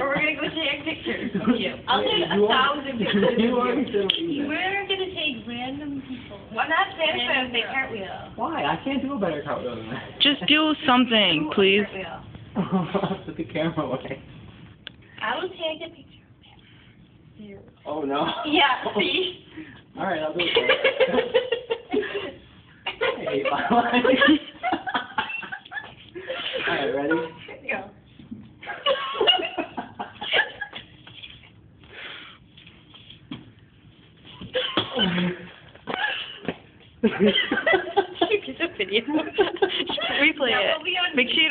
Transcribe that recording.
or we're gonna go take pictures of you. I'll take You a want- thousand pictures of You want you. to do that. We're gonna take random people. Why not Santa Fe Random they girls. cartwheel? Why? I can't do a better cartwheel than that. Just do something, Do a please. cartwheel. Put the camera away. I will take a picture of him. Oh no. Yeah, see? All right, I'll do it. hey, All right, ready? It's a video. Replay it. Make sure